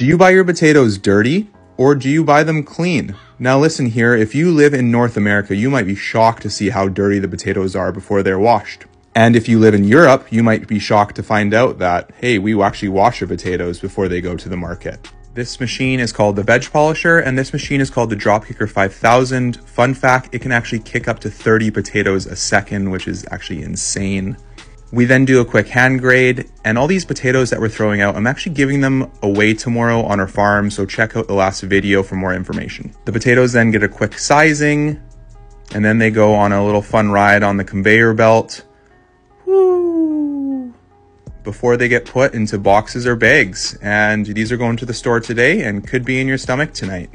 Do you buy your potatoes dirty or do you buy them clean? Now listen here, if you live in North America, you might be shocked to see how dirty the potatoes are before they're washed. And if you live in Europe, you might be shocked to find out that, hey, we actually wash our potatoes before they go to the market. This machine is called the Veg Polisher, and this machine is called the Drop Kicker 5000. Fun fact, it can actually kick up to 30 potatoes a second, which is actually insane. We then do a quick hand grade, and all these potatoes that we're throwing out, I'm actually giving them away tomorrow on our farm, so check out the last video for more information. The potatoes then get a quick sizing, and then they go on a little fun ride on the conveyor belt before they get put into boxes or bags. And these are going to the store today and could be in your stomach tonight.